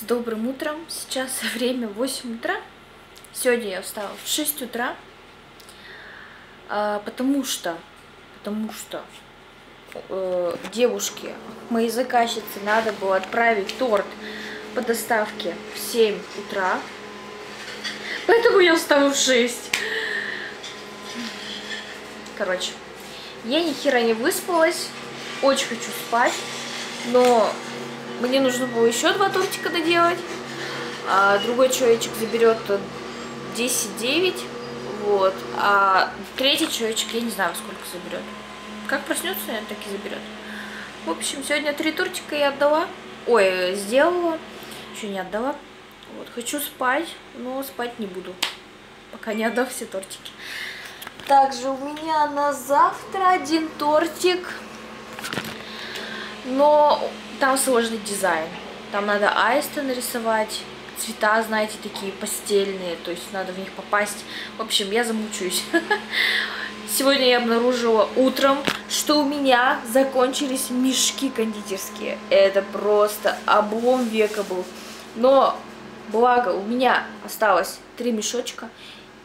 С добрым утром. Сейчас время 8 утра. Сегодня я встала в 6 утра, а, потому что, потому что э, девушке, моей заказчице, надо было отправить торт по доставке в 7 утра. Поэтому я встала в 6. Короче, я ни хера не выспалась, очень хочу спать, но мне нужно было еще два тортика доделать. А другой человечек заберет 10-9. Вот. А третий человечек, я не знаю, сколько заберет. Как проснется, так и заберет. В общем, сегодня три тортика я отдала. Ой, сделала. Еще не отдала. Вот, хочу спать, но спать не буду. Пока не отдам все тортики. Также у меня на завтра один тортик. Но там сложный дизайн. Там надо аиста нарисовать. Цвета, знаете, такие постельные. То есть надо в них попасть. В общем, я замучаюсь. Сегодня я обнаружила утром, что у меня закончились мешки кондитерские. Это просто облом века был. Но благо у меня осталось три мешочка.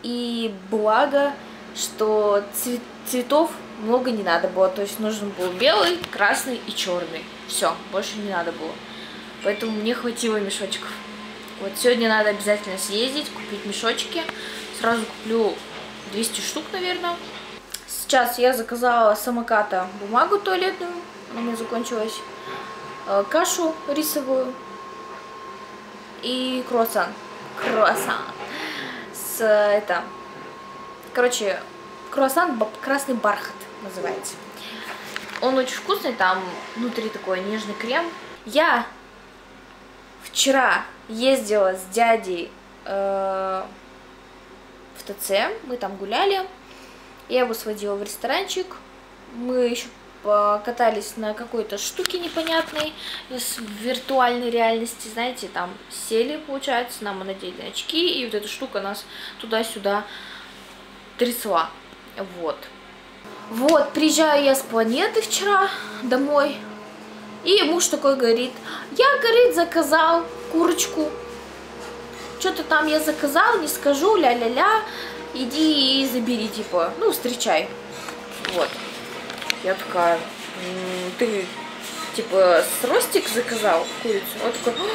И благо, что цвет, цветов много не надо было. То есть нужен был белый, красный и черный. Все, больше не надо было. Поэтому мне хватило мешочков. Вот сегодня надо обязательно съездить, купить мешочки. Сразу куплю 200 штук, наверное. Сейчас я заказала самоката бумагу туалетную. У меня закончилась. Э, кашу рисовую. И круассан. Круассан. С это... Короче, круассан красный бархат называется. Он очень вкусный, там внутри такой нежный крем. Я вчера ездила с дядей э, в ТЦ, мы там гуляли. Я его сводила в ресторанчик. Мы еще покатались на какой-то штуке непонятной с виртуальной реальности, знаете, там сели, получается, нам надели очки, и вот эта штука нас туда-сюда трясла. Вот. Вот, приезжаю я с планеты вчера домой, и муж такой говорит, я, говорит, заказал курочку. Что-то там я заказал, не скажу, ля-ля-ля, иди и забери, типа, ну, встречай. Вот. Я такая, ты, типа, с Ростик заказал курицу? Он такой,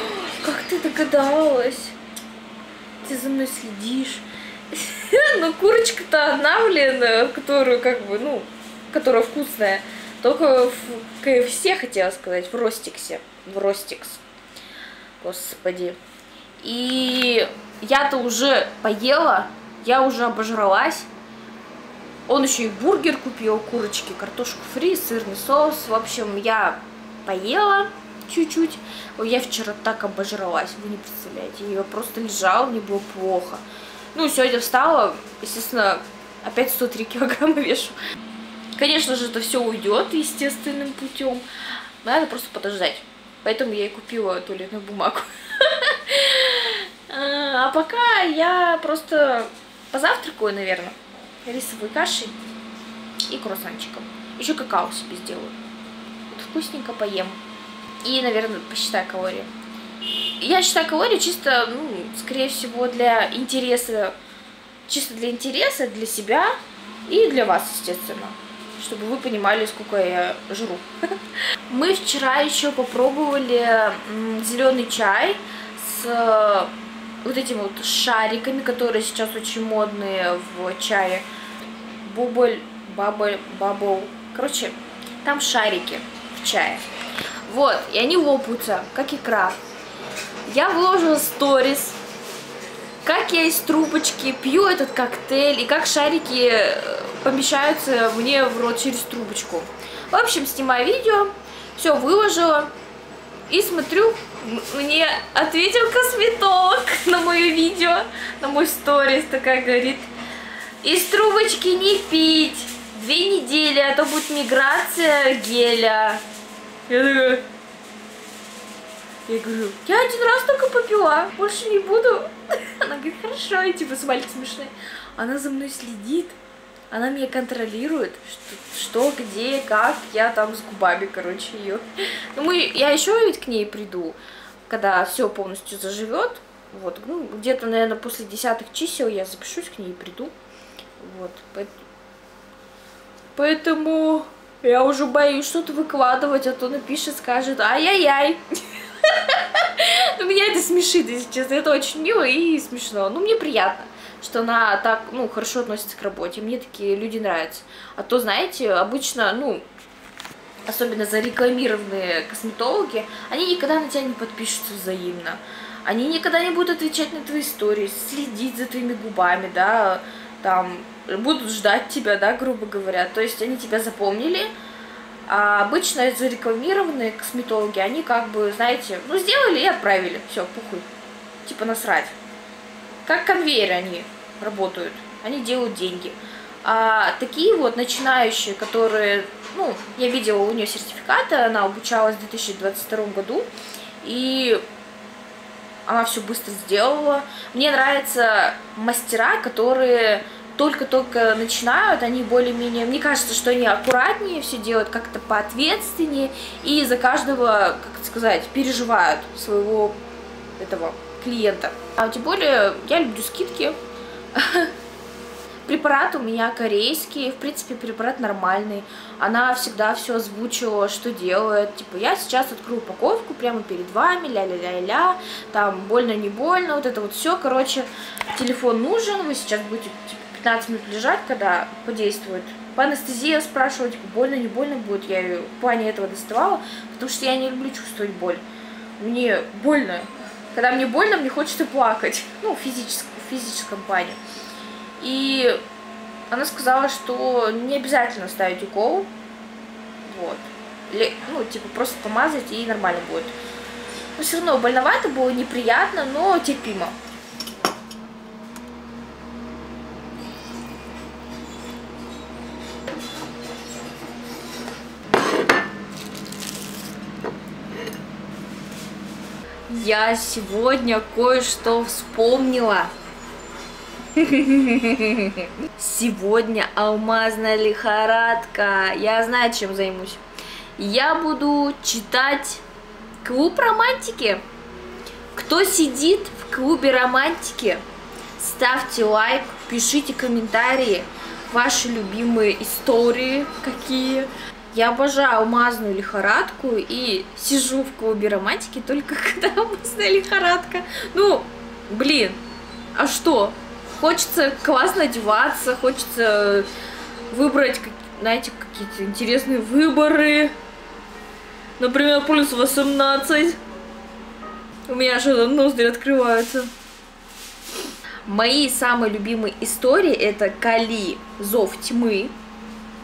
как ты догадалась? Ты за мной следишь. Ну, курочка-то одна, блин, которую как бы, ну, которая вкусная. Только в КФС, хотела сказать, в Ростиксе. В Ростикс. Господи. И я-то уже поела, я уже обожралась. Он еще и бургер купил, курочки, картошку фри, сырный соус. В общем, я поела чуть-чуть. Я вчера так обожралась, вы не представляете. Я просто лежала, мне было плохо. Ну, сегодня встала, естественно, опять 103 килограмма вешу. Конечно же, это все уйдет естественным путем. Надо просто подождать. Поэтому я и купила туалетную бумагу. А пока я просто позавтракаю, наверное, рисовой кашей и круассанчиком. Еще какао себе сделаю. Вкусненько поем. И, наверное, посчитаю калории. Я считаю калории чисто, ну, скорее всего, для интереса, чисто для интереса, для себя и для вас, естественно, чтобы вы понимали, сколько я жру. Мы вчера еще попробовали зеленый чай с вот этими вот шариками, которые сейчас очень модные в чае. Бубль, бабль, бабл. Короче, там шарики в чае. Вот, и они лопаются, как икра. Я выложила сторис, как я из трубочки пью этот коктейль и как шарики э, помещаются мне в рот через трубочку. В общем, снимаю видео, все выложила и смотрю, мне ответил косметолог на мое видео, на мой сторис, такая говорит, из трубочки не пить, две недели, а то будет миграция геля. Я такая, я говорю, я один раз только попила, больше не буду. Она говорит, хорошо, и типа смайлик смешной. Она за мной следит, она меня контролирует, что, что, где, как, я там с губами, короче, ее. Ну, мы, я еще ведь к ней приду. когда все полностью заживет. Вот, ну, где-то, наверное, после десятых чисел я запишусь к ней и приду. Вот, поэтому я уже боюсь что-то выкладывать, а то напишет, скажет, ай-яй-яй. Ну, меня это смешит, если честно, это очень мило и смешно. Ну, мне приятно что она так, ну, хорошо относится к работе. Мне такие люди нравятся. А то, знаете, обычно, ну, особенно зарекламированные косметологи, они никогда на тебя не подпишутся взаимно. Они никогда не будут отвечать на твои истории, следить за твоими губами, да, там, будут ждать тебя, да, грубо говоря. То есть они тебя запомнили, а обычно зарекламированные косметологи, они как бы, знаете, ну, сделали и отправили, все, пухуй. Типа насрать. Как конвейеры они работают, они делают деньги. А такие вот начинающие, которые, ну, я видела у нее сертификаты, она обучалась в 2022 году, и она все быстро сделала. Мне нравятся мастера, которые только-только начинают, они более-менее, мне кажется, что они аккуратнее все делают, как-то поответственнее, и за каждого, как сказать, переживают своего этого клиента. А тем более я люблю скидки. Препарат у меня корейский, в принципе, препарат нормальный. Она всегда все озвучивала, что делает. Типа, я сейчас открою упаковку прямо перед вами, ля-ля-ля-ля, там, больно, не больно, вот это вот все. Короче, телефон нужен, вы сейчас будете, типа, 15 минут лежать, когда подействует. По анестезии я спрашивала, типа, больно, не больно будет. Я ее в плане этого доставала, потому что я не люблю чувствовать боль. Мне больно, когда мне больно, мне хочется плакать. Ну, в физическом, в физическом плане. И она сказала, что не обязательно ставить укол. Вот. Ну, типа, просто помазать и нормально будет. Но все равно больновато было, неприятно, но терпимо. Я сегодня кое-что вспомнила. Сегодня алмазная лихорадка. Я знаю, чем займусь. Я буду читать клуб романтики. Кто сидит в клубе романтики, ставьте лайк, пишите комментарии, ваши любимые истории какие. Я обожаю алмазную лихорадку и сижу в клубе романтики только когда алмазная лихорадка. Ну, блин, а что? Хочется классно одеваться, хочется выбрать, знаете, какие-то интересные выборы. Например, плюс 18. У меня что-то ноздри открываются. Мои самые любимые истории это Кали, Зов тьмы.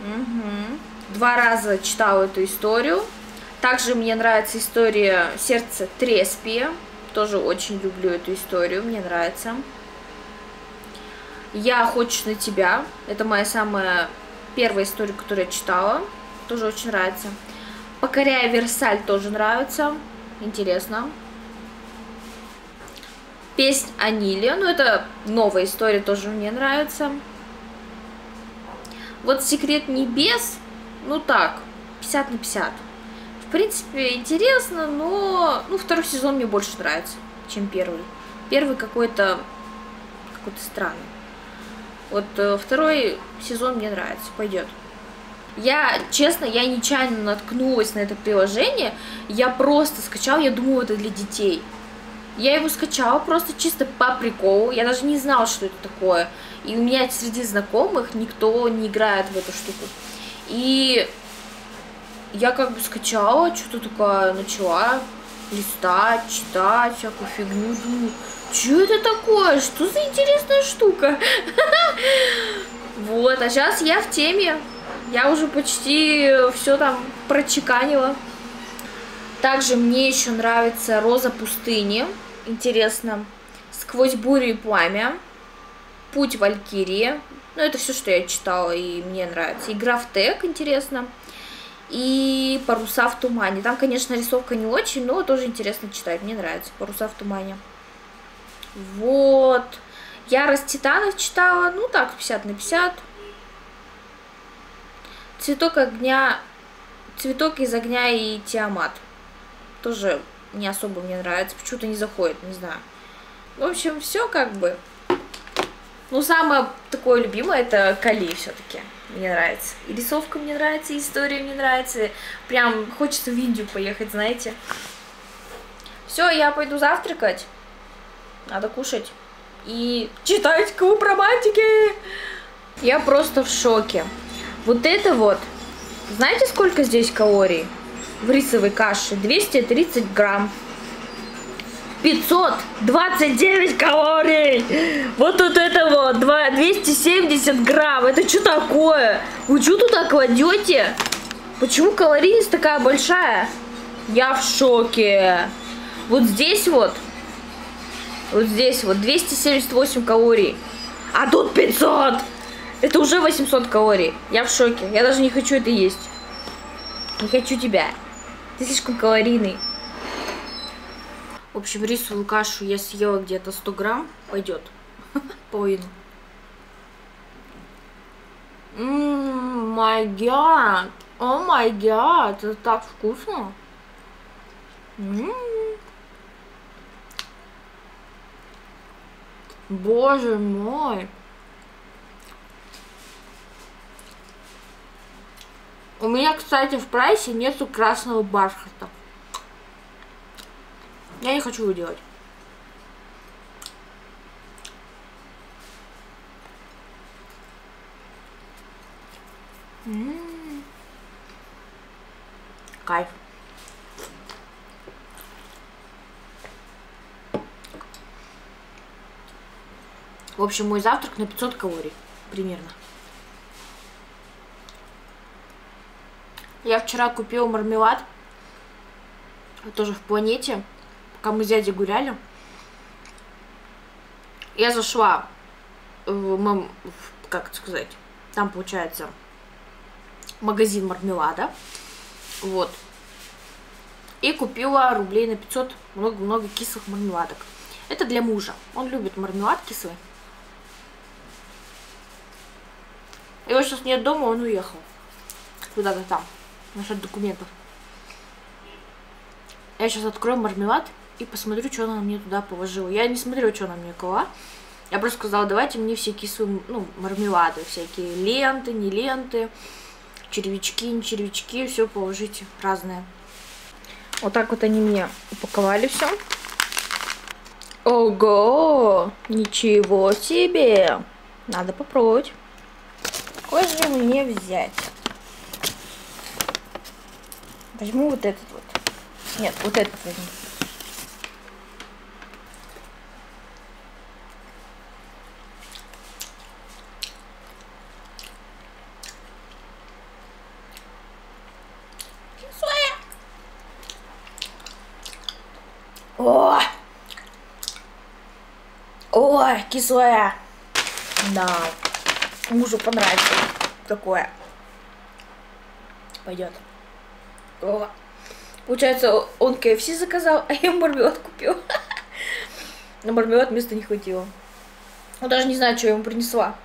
Угу два раза читала эту историю. Также мне нравится история «Сердце Треспия». Тоже очень люблю эту историю, мне нравится. «Я хочешь на тебя». Это моя самая первая история, которую я читала. Тоже очень нравится. «Покоряя Версаль» тоже нравится. Интересно. Песнь Анилия. Ну, это новая история, тоже мне нравится. Вот «Секрет небес» ну так, 50 на 50. В принципе, интересно, но ну, второй сезон мне больше нравится, чем первый. Первый какой-то какой-то странный. Вот э, второй сезон мне нравится, пойдет. Я, честно, я нечаянно наткнулась на это приложение, я просто скачала, я думала, это для детей. Я его скачала просто чисто по приколу, я даже не знала, что это такое. И у меня среди знакомых никто не играет в эту штуку. И я как бы скачала, что-то такое начала листать, читать, всякую фигню, думаю, что это такое, что за интересная штука? Вот, а сейчас я в теме, я уже почти все там прочеканила. Также мне еще нравится «Роза пустыни», интересно, «Сквозь бурю и пламя», «Путь Валькирии», ну, это все, что я читала, и мне нравится. Игра в тег, интересно. И «Паруса в тумане». Там, конечно, рисовка не очень, но тоже интересно читать. Мне нравится «Паруса в тумане». Вот. «Ярость титанов» читала, ну так, 50 на 50. «Цветок огня», «Цветок из огня» и «Тиамат». Тоже не особо мне нравится, почему-то не заходит, не знаю. В общем, все как бы. Ну, самое такое любимое это Кали все-таки. Мне нравится. И рисовка мне нравится, и история мне нравится. Прям хочется в Индию поехать, знаете. Все, я пойду завтракать. Надо кушать. И читать клуб романтики. Я просто в шоке. Вот это вот. Знаете, сколько здесь калорий? В рисовой каше 230 грамм. 529 калорий. Вот тут это вот, 270 грамм. Это что такое? Вы что туда кладете? Почему калорийность такая большая? Я в шоке. Вот здесь вот, вот здесь вот 278 калорий. А тут 500. Это уже 800 калорий. Я в шоке. Я даже не хочу это есть. Не хочу тебя. Ты слишком калорийный. В общем, рисовую кашу я съела где-то 100 грамм. Пойдет. Половину. Май гад. О май гад. Это так вкусно. Боже мой. У меня, кстати, в прайсе нету красного бархата. Я не хочу его делать. М -м -м. Кайф. В общем, мой завтрак на 500 калорий примерно. Я вчера купила мармелад, тоже в планете, пока мы с дядей гуляли. Я зашла в, как это сказать, там получается магазин мармелада, вот, и купила рублей на 500 много-много кислых мармеладок. Это для мужа, он любит мармелад кислый. Его сейчас нет дома, он уехал куда-то там насчет документов. Я сейчас открою мармелад и посмотрю, что она мне туда положила. Я не смотрю, что она мне клала. Я просто сказала, давайте мне все кислые, ну, мармелады, всякие ленты, не ленты, червячки, не червячки, все положите, разное. Вот так вот они мне упаковали все. Ого! Ничего себе! Надо попробовать. Какой же мне взять? Возьму вот этот вот. Нет, вот этот возьму. О! Ой, кислая. Да. Мужу понравится такое. Пойдет. О. Получается, он KFC заказал, а я мармелад купил. На мармелад места не хватило. Он даже не знает, что я ему принесла.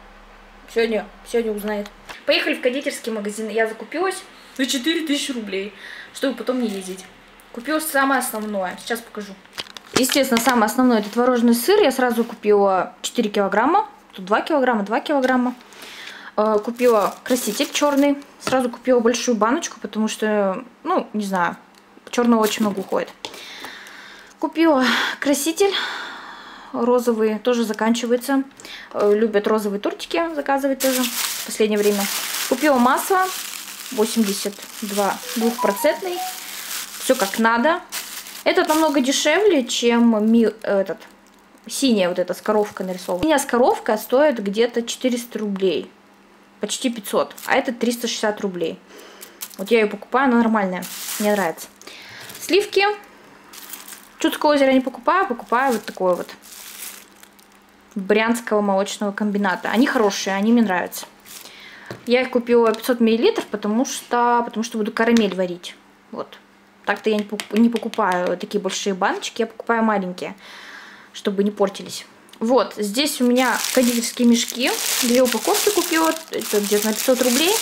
Сегодня, сегодня узнает. Поехали в кондитерский магазин. Я закупилась за 4000 рублей, чтобы потом не ездить. Купила самое основное. Сейчас покажу. Естественно, самое основное это творожный сыр. Я сразу купила 4 килограмма. Тут 2 килограмма, 2 килограмма. Э, купила краситель черный. Сразу купила большую баночку, потому что, ну, не знаю, черного очень много уходит. Купила краситель розовый, тоже заканчивается. Э, любят розовые тортики заказывать тоже в последнее время. Купила масло 82 двухпроцентный. Все как надо. Этот намного дешевле, чем ми, этот синяя вот эта с коровкой нарисована. Синяя с коровкой стоит где-то 400 рублей почти 500, а это 360 рублей. Вот я ее покупаю, она нормальная, мне нравится. Сливки. Чудское озеро не покупаю, покупаю вот такой вот. Брянского молочного комбината. Они хорошие, они мне нравятся. Я их купила 500 миллилитров, потому что, потому что буду карамель варить. Вот. Так-то я не покупаю такие большие баночки, я покупаю маленькие, чтобы не портились. Вот, здесь у меня кондитерские мешки. Две упаковки купила. Это где-то на 500 рублей.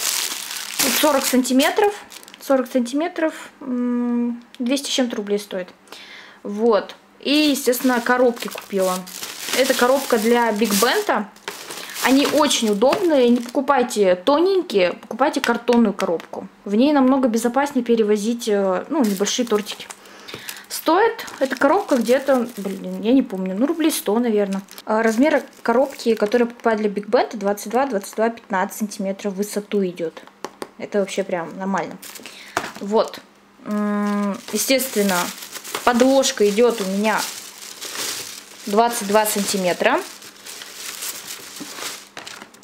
40 сантиметров. 40 сантиметров. 200 с чем-то рублей стоит. Вот. И, естественно, коробки купила. Это коробка для big бенто. Они очень удобные. Не покупайте тоненькие, покупайте картонную коробку. В ней намного безопаснее перевозить э, ну, небольшие тортики. Стоит эта коробка где-то, блин, я не помню, ну рублей 100, наверное. А размер коробки, которую покупаю для big бенто, 22-22-15 сантиметров в высоту идет. Это вообще прям нормально. Вот. Естественно, подложка идет у меня 22 сантиметра.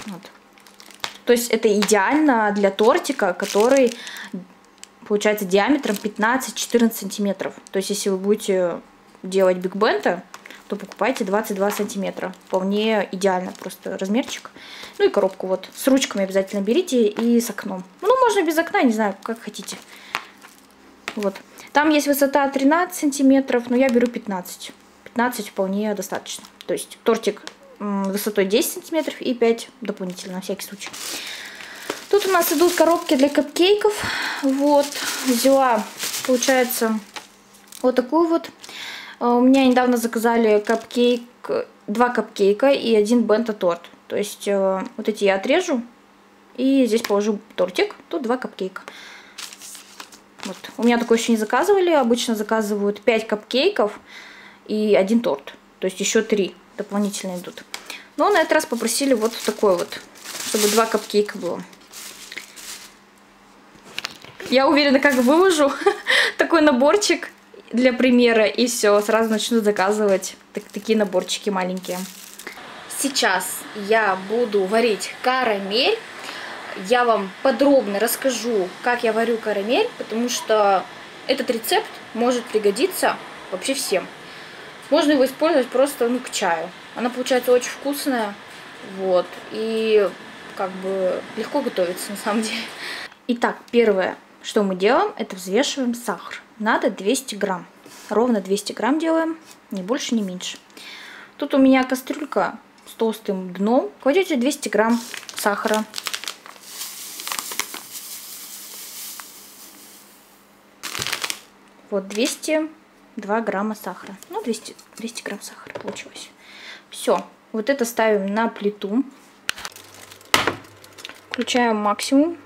Вот. То есть это идеально для тортика, который получается диаметром 15-14 сантиметров. То есть если вы будете делать биг бента, то покупайте 22 сантиметра. Вполне идеально просто размерчик. Ну и коробку вот. С ручками обязательно берите и с окном. Ну, можно без окна, не знаю, как хотите. Вот. Там есть высота 13 сантиметров, но я беру 15. 15 вполне достаточно. То есть тортик высотой 10 сантиметров и 5 дополнительно, на всякий случай. Тут у нас идут коробки для капкейков. Вот, взяла, получается, вот такую вот. А, у меня недавно заказали капкейк, два капкейка и один бента-торт. То есть э, вот эти я отрежу и здесь положу тортик. Тут два капкейка. Вот. У меня такое еще не заказывали. Обычно заказывают 5 капкейков и один торт. То есть еще три дополнительно идут. Но на этот раз попросили вот такой вот, чтобы два капкейка было. Я уверена, как выложу такой наборчик для примера, и все, сразу начну заказывать так, такие наборчики маленькие. Сейчас я буду варить карамель. Я вам подробно расскажу, как я варю карамель, потому что этот рецепт может пригодиться вообще всем. Можно его использовать просто ну, к чаю. Она получается очень вкусная, вот, и как бы легко готовится на самом деле. Итак, первое, что мы делаем, это взвешиваем сахар. Надо 200 грамм. Ровно 200 грамм делаем, ни больше, ни меньше. Тут у меня кастрюлька с толстым дном. Кладете 200 грамм сахара. Вот 202 грамма сахара. Ну, 200, 200 грамм сахара получилось. Все, вот это ставим на плиту. Включаем максимум.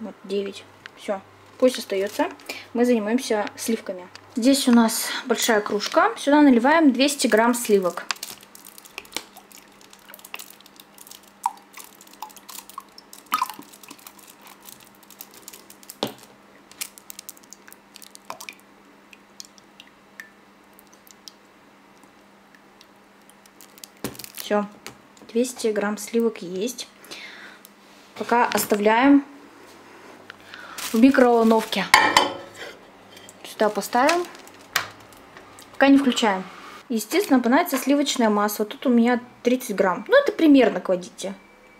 Вот 9. Все, пусть остается. Мы занимаемся сливками. Здесь у нас большая кружка. Сюда наливаем 200 грамм сливок. Все, 200 грамм сливок есть. Пока оставляем в микроволновке. Сюда поставим. Пока не включаем. Естественно, понадобится сливочное масло. Тут у меня 30 грамм. Ну, это примерно кладите.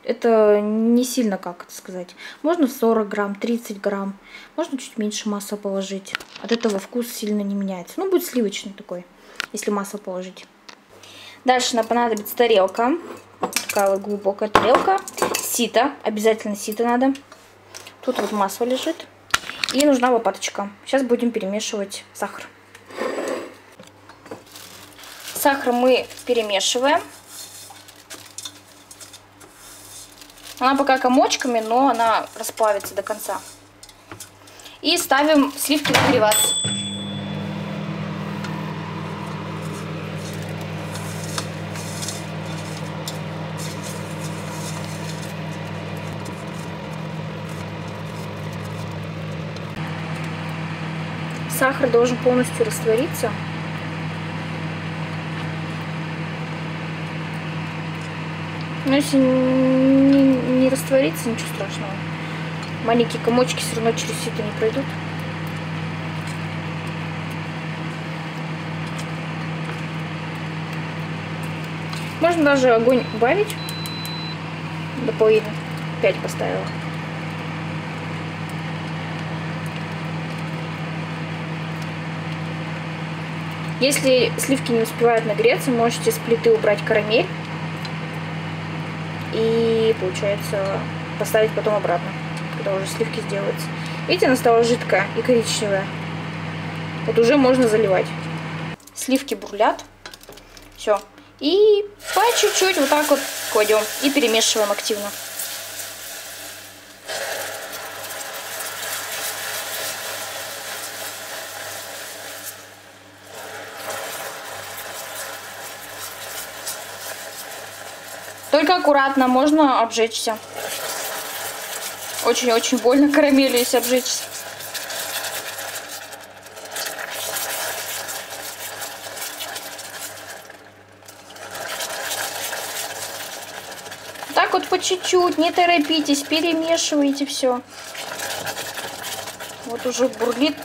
Это не сильно, как это сказать. Можно 40 грамм, 30 грамм. Можно чуть меньше масла положить. От этого вкус сильно не меняется. Ну, будет сливочный такой, если масло положить. Дальше нам понадобится тарелка. Такая вот глубокая тарелка. Сито. Обязательно сито надо. Тут вот масло лежит. И нужна лопаточка. Сейчас будем перемешивать сахар. Сахар мы перемешиваем. Она пока комочками, но она расплавится до конца. И ставим сливки нагреваться. Сахар должен полностью раствориться. Но если не, не растворится, ничего страшного. Маленькие комочки все равно через сито не пройдут. Можно даже огонь убавить до половины. 5 поставила. Если сливки не успевают нагреться, можете с плиты убрать карамель и, получается, поставить потом обратно, когда уже сливки сделаются. Видите, она стала жидкая и коричневая. Вот уже можно заливать. Сливки бурлят. Все. И по чуть-чуть вот так вот кладем и перемешиваем активно. Только аккуратно, можно обжечься. Очень-очень больно карамелью, если обжечься. Так вот по чуть-чуть, не торопитесь, перемешивайте все. Вот уже бурлит,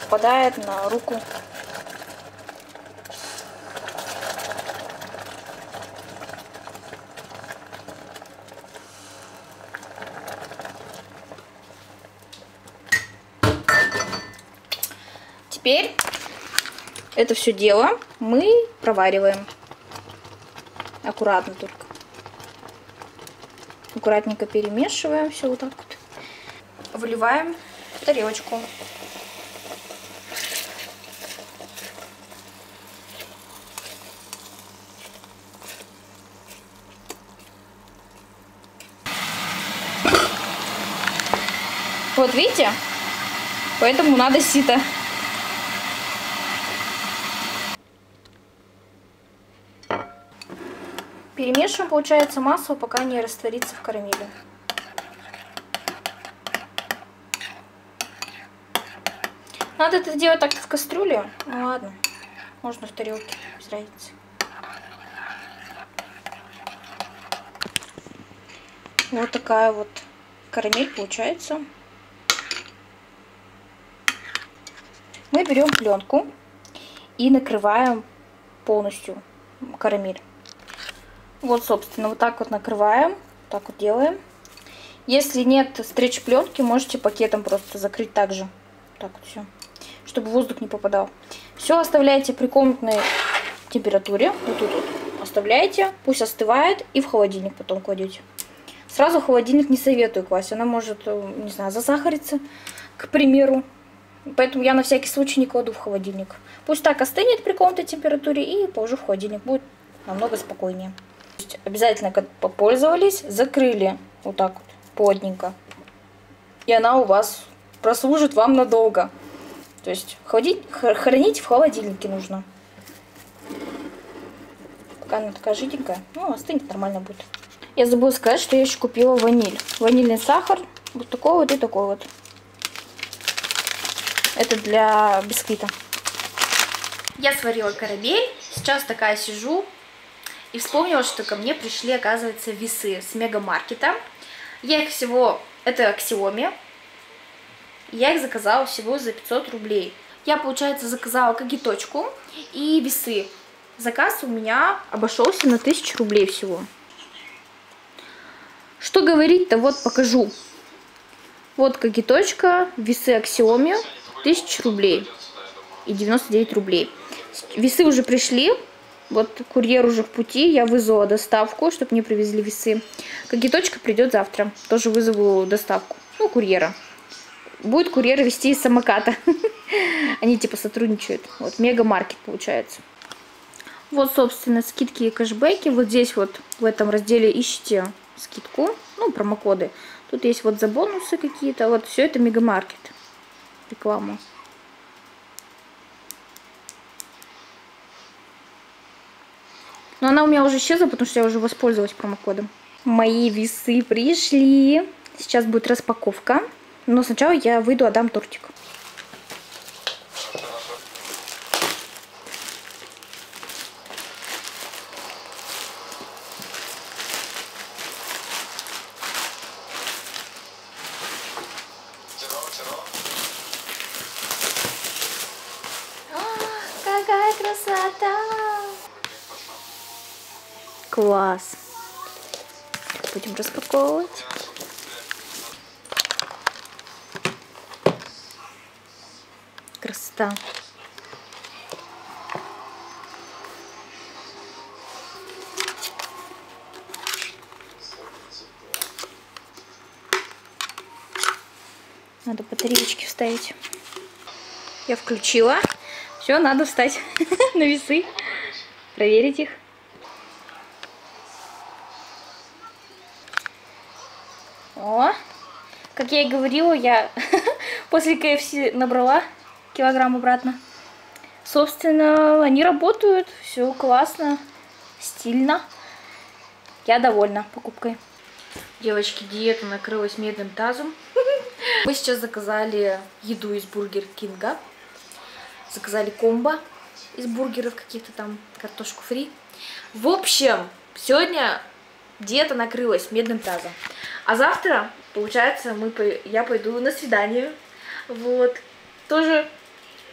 попадает на руку. Теперь это все дело мы провариваем. Аккуратно только. Аккуратненько перемешиваем все вот так вот. Выливаем в тарелочку. Вот видите? Поэтому надо сито. Перемешиваем, получается, масло, пока не растворится в карамели. Надо это делать так в кастрюле. Ну ладно, можно в тарелке, без разницы. Вот такая вот карамель получается. Мы берем пленку и накрываем полностью карамель. Вот, собственно, вот так вот накрываем. Так вот делаем. Если нет стреч пленки, можете пакетом просто закрыть также. Так вот все. Чтобы воздух не попадал. Все оставляете при комнатной температуре. Вот тут вот. Оставляете. Пусть остывает. И в холодильник потом кладете. Сразу холодильник не советую класть. Она может, э, не знаю, засахариться, к примеру. Поэтому я на всякий случай не кладу в холодильник. Пусть так остынет при комнатной температуре и положу в холодильник. Будет намного спокойнее. Обязательно, когда попользовались, закрыли вот так вот плотненько. И она у вас прослужит вам надолго. То есть хранить, хранить в холодильнике нужно. Пока она такая жиденькая, ну, остынет, нормально будет. Я забыла сказать, что я еще купила ваниль. Ванильный сахар, вот такой вот и такой вот. Это для бисквита. Я сварила карамель, сейчас такая сижу, и вспомнила, что ко мне пришли, оказывается, весы с мегамаркета. Я их всего, это Xiaomi, я их заказала всего за 500 рублей. Я, получается, заказала когиточку и весы. Заказ у меня обошелся на 1000 рублей всего. Что говорить-то, вот покажу. Вот когиточка, весы Xiaomi, 1000 рублей и 99 рублей. Весы уже пришли, вот курьер уже в пути, я вызвала доставку, чтобы мне привезли весы. Когиточка придет завтра, тоже вызову доставку, ну, курьера. Будет курьер вести из самоката. Они типа сотрудничают. Вот, мегамаркет получается. Вот, собственно, скидки и кэшбэки. Вот здесь вот в этом разделе ищите скидку, ну, промокоды. Тут есть вот за бонусы какие-то. Вот все это мегамаркет. Реклама. Но она у меня уже исчезла, потому что я уже воспользовалась промокодом. Мои весы пришли. Сейчас будет распаковка. Но сначала я выйду, отдам тортик. Какая красота! Класс. Будем распаковывать. Красота. Надо батареечки вставить. Я включила. Все, надо встать на весы, проверить их. О, как я и говорила, я после КФС набрала килограмм обратно. Собственно, они работают, все классно, стильно. Я довольна покупкой. Девочки, диета накрылась медным тазом. Мы сейчас заказали еду из Бургер Кинга. Заказали комбо из бургеров каких-то там, картошку фри. В общем, сегодня диета накрылась медным тазом. А завтра, получается, мы, я пойду на свидание. Вот. Тоже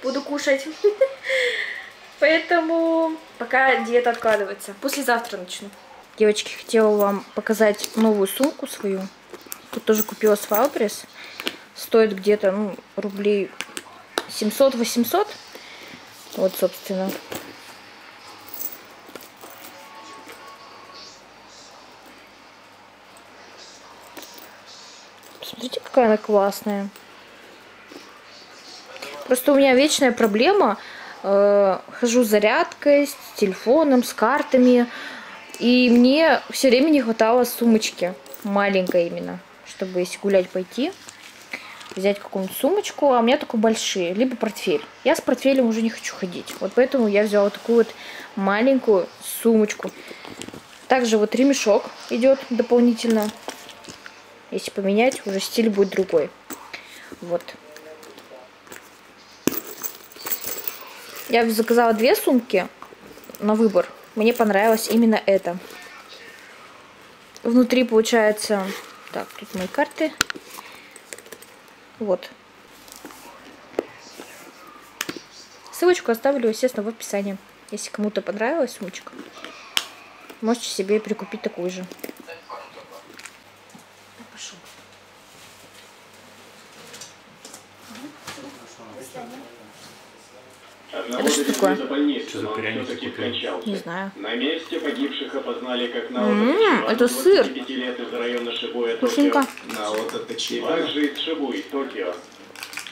буду кушать. Поэтому пока диета откладывается. Послезавтра начну. Девочки, хотела вам показать новую сумку свою. Тут тоже купила с Валбрис. Стоит где-то, ну, рублей 700-800. Вот, собственно. Посмотрите, какая она классная. Просто у меня вечная проблема. Э, хожу с зарядкой, с телефоном, с картами. И мне все время не хватало сумочки. Маленькой именно. Чтобы если гулять пойти, взять какую-нибудь сумочку. А у меня только большие. Либо портфель. Я с портфелем уже не хочу ходить. Вот поэтому я взяла такую вот маленькую сумочку. Также вот ремешок идет дополнительно. Если поменять, уже стиль будет другой. Вот. Я заказала две сумки на выбор. Мне понравилось именно это. Внутри получается... Так, тут мои карты. Вот. Ссылочку оставлю, естественно, в описании. Если кому-то понравилась сумочка, можете себе прикупить такую же. Это что такое? Что за пряники Не знаю. На месте погибших опознали как на М-м, это сыр. лет из района Шибуя, Вкусненько. Наото Тачибана. Также из Шибуи, Токио.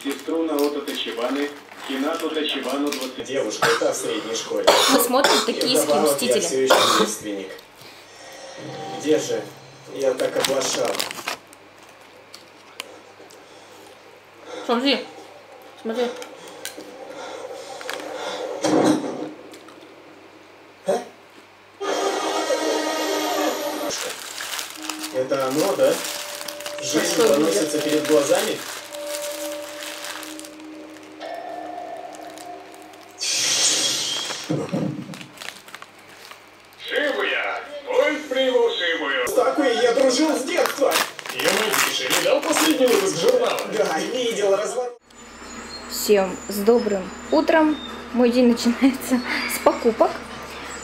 Сестру Наото Тачибаны, Кинату Тачибану 20 Девушка, та в средней школе. Мы смотрим И токийские вдобавок я мстители. все еще девственник. Где же? Я так оплошал. Смотри. Смотри. Да? Жизнь что проносится перед глазами? Шибуя! Пусть прибыл Шибую! С такой я дружил с детства. Я видишь, не дал последний выпуск журнала? Да, видел разворот. Всем с добрым утром. Мой день начинается с покупок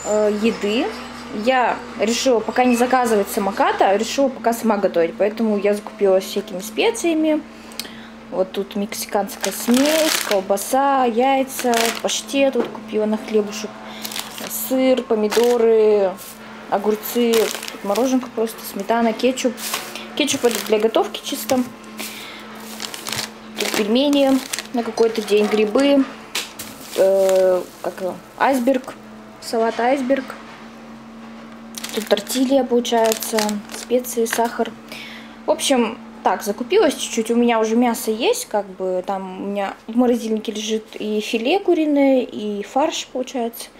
э, еды. Я решила пока не заказывать самоката, а решила пока сама готовить. Поэтому я закупилась всякими специями. Вот тут мексиканская смесь, колбаса, яйца, паштет вот купила на хлебушек, сыр, помидоры, огурцы, мороженка просто, сметана, кетчуп. Кетчуп это для готовки чисто. Тут пельмени на какой-то день, грибы, э, как айсберг, салат айсберг. Тут тортилья получается, специи, сахар. В общем, так, закупилась чуть-чуть. У меня уже мясо есть, как бы там у меня в морозильнике лежит и филе куриное, и фарш получается.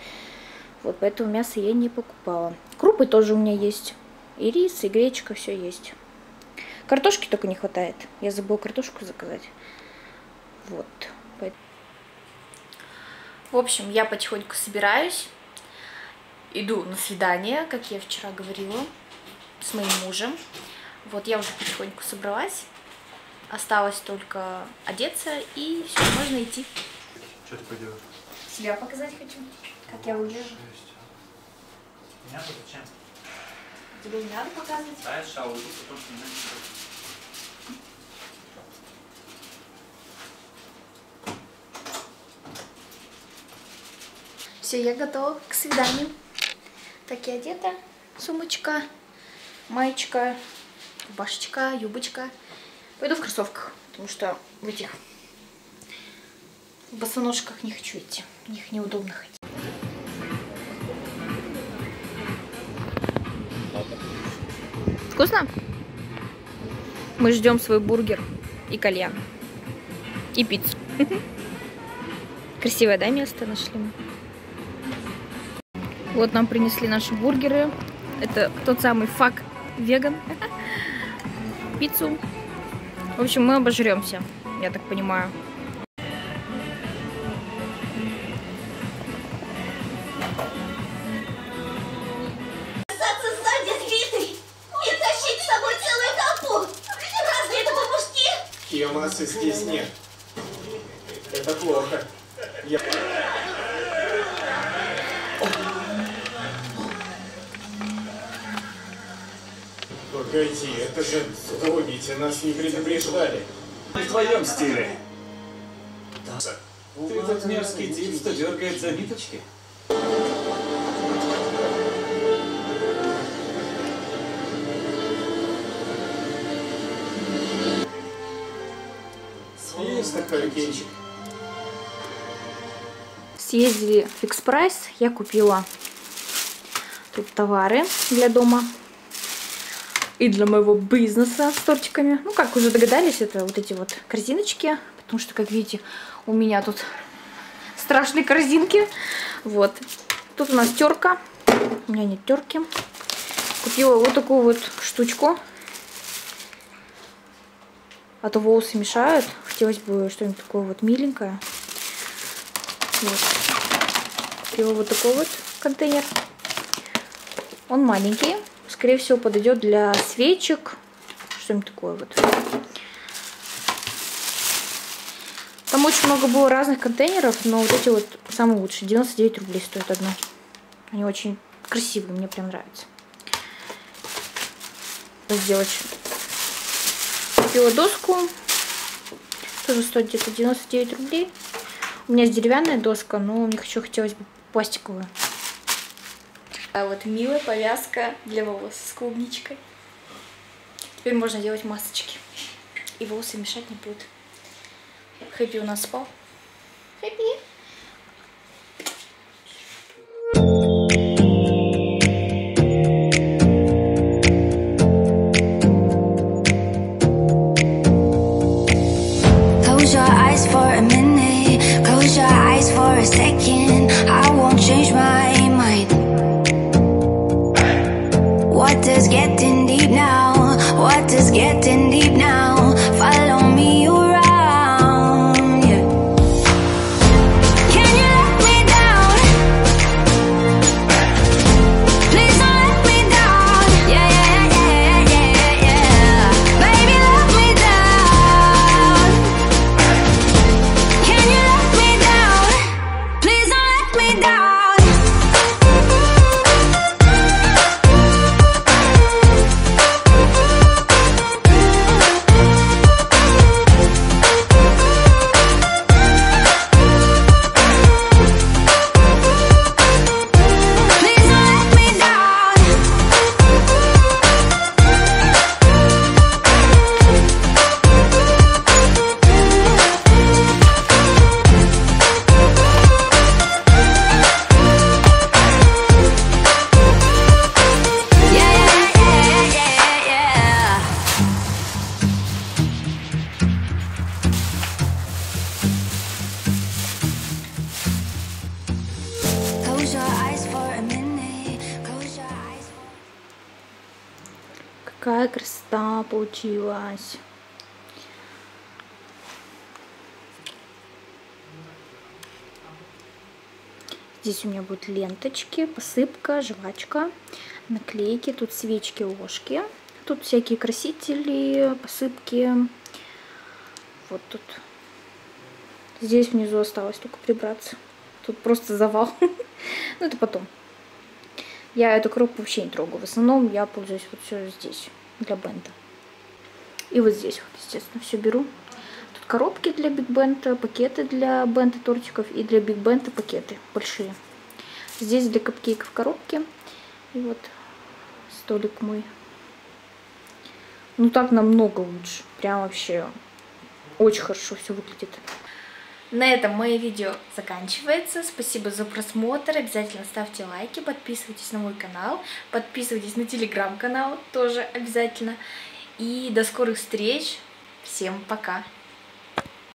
Вот поэтому мясо я не покупала. Крупы тоже у меня есть. И рис, и гречка, все есть. Картошки только не хватает. Я забыла картошку заказать. Вот. В общем, я потихоньку собираюсь. Иду на свидание, как я вчера говорила, с моим мужем. Вот я уже потихоньку собралась. Осталось только одеться и все, можно идти. Что ты поделаешь? Себя показать хочу, как я выгляжу. Меня тут зачем? Тебе не надо показывать? Да, я уйду, потом снимаю. Все, я готова к свиданию. Так и одета. Сумочка, маечка, рубашечка, юбочка. Пойду в кроссовках, потому что в этих босоножках не хочу идти. В них неудобно ходить. Вкусно? Мы ждем свой бургер и кальян. И пиццу. Красивое, да, место нашли мы? Вот нам принесли наши бургеры. Это тот самый фак веган. Пиццу. В общем, мы обожремся, я так понимаю. Погоди, это же Добити, нас не предупреждали. В твоем стиле. Ты тот мерзкий тип, что дергает за ниточки. Есть такой кинчик. Съездили в фикс прайс, я купила тут товары для дома и для моего бизнеса с тортиками. Ну, как уже догадались, это вот эти вот корзиночки, потому что, как видите, у меня тут страшные корзинки. Вот. Тут у нас терка. У меня нет терки. Купила вот такую вот штучку. А то волосы мешают. Хотелось бы что-нибудь такое вот миленькое. Вот. Купила вот такой вот контейнер. Он маленький. Скорее всего, подойдет для свечек. Что-нибудь такое вот. Там очень много было разных контейнеров, но вот эти вот самые лучшие. 99 рублей стоит одно. Они очень красивые, мне прям нравятся. Сделать. Купила доску. Тоже стоит где-то 99 рублей. У меня есть деревянная доска, но мне еще хотелось бы пластиковую. А вот милая повязка для волос с клубничкой. Теперь можно делать масочки. И волосы мешать не будут. Хэппи у нас спал. Хэппи. Какая красота получилась. Здесь у меня будут ленточки, посыпка, жвачка, наклейки, тут свечки, ложки. Тут всякие красители, посыпки. Вот тут. Здесь внизу осталось только прибраться. Тут просто завал. Ну, это потом. Я эту коробку вообще не трогаю. В основном я пользуюсь вот все здесь, для бенто. И вот здесь вот, естественно, все беру. Тут коробки для big бенто, пакеты для бенто тортиков и для big бенто пакеты большие. Здесь для капкейков коробки. И вот столик мой. Ну так намного лучше. Прям вообще очень хорошо все выглядит. На этом мое видео заканчивается. Спасибо за просмотр. Обязательно ставьте лайки, подписывайтесь на мой канал, подписывайтесь на телеграм-канал тоже обязательно. И до скорых встреч. Всем пока.